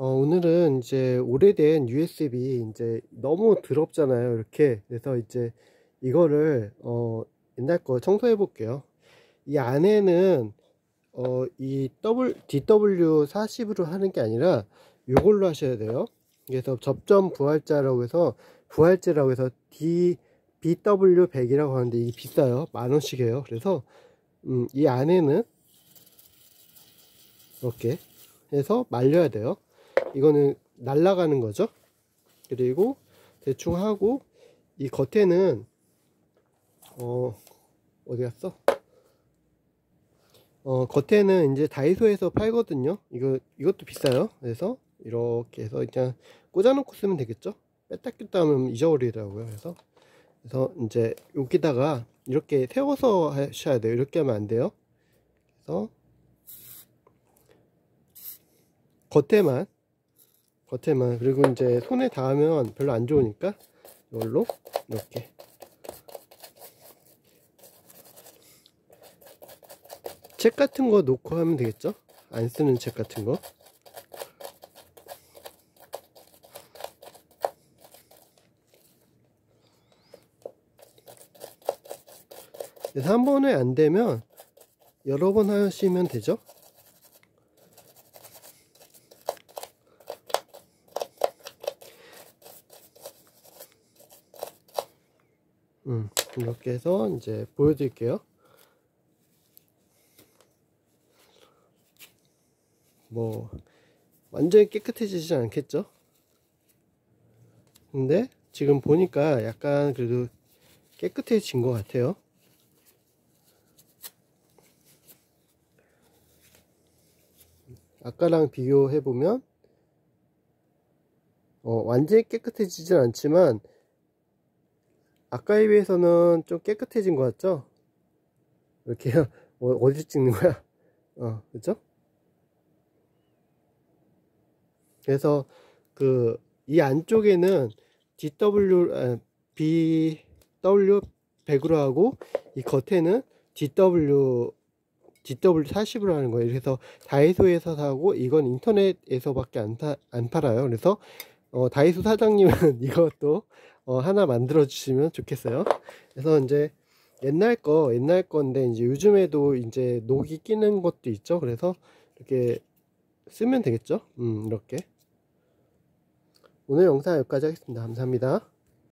어, 오늘은 이제 오래된 USB 이제 너무 더럽잖아요. 이렇게. 그래서 이제 이거를 어, 옛날 거 청소해 볼게요. 이 안에는 어, 이 W, DW40으로 하는 게 아니라 이걸로 하셔야 돼요. 그래서 접점 부활자라고 해서 부활제라고 해서 D, BW100이라고 하는데 이게 비싸요. 만 원씩이에요. 그래서 음, 이 안에는 이렇게 해서 말려야 돼요. 이거는 날라가는 거죠. 그리고 대충 하고 이 겉에는 어 어디 갔어? 어 겉에는 이제 다이소에서 팔거든요. 이거 이것도 비싸요. 그래서 이렇게 해서 그냥 꽂아놓고 쓰면 되겠죠. 뺐다 꼈다 하면 잊어버리더라고요. 그래서 그래서 이제 여기다가 이렇게 세워서 하셔야 돼요. 이렇게 하면 안 돼요. 그래서 겉에만 겉에만. 그리고 이제 손에 닿으면 별로 안 좋으니까 이걸로 이렇게. 책 같은 거 놓고 하면 되겠죠? 안 쓰는 책 같은 거. 그래서 한 번에 안 되면 여러 번 하시면 되죠 음, 이렇게 해서 이제 보여드릴게요. 뭐, 완전히 깨끗해지지 않겠죠? 근데 지금 보니까 약간 그래도 깨끗해진 것 같아요. 아까랑 비교해보면, 어, 완전히 깨끗해지진 않지만, 아까에 비해서는 좀 깨끗해진 것 같죠? 이렇게 어, 어디 찍는 거야? 어, 그죠? 그래서 그 이 안쪽에는 DW 아, BW 100으로 하고 이 겉에는 DW DW 40으로 하는 거예요. 그래서 다이소에서 사고 이건 인터넷에서밖에 안, 사, 안 팔아요. 그래서 어, 다이소 사장님은 이것도 어, 하나 만들어 주시면 좋겠어요. 그래서 이제 옛날 거 옛날 건데 이제 요즘에도 이제 녹이 끼는 것도 있죠. 그래서 이렇게 쓰면 되겠죠. 음, 이렇게 오늘 영상 여기까지 하겠습니다. 감사합니다.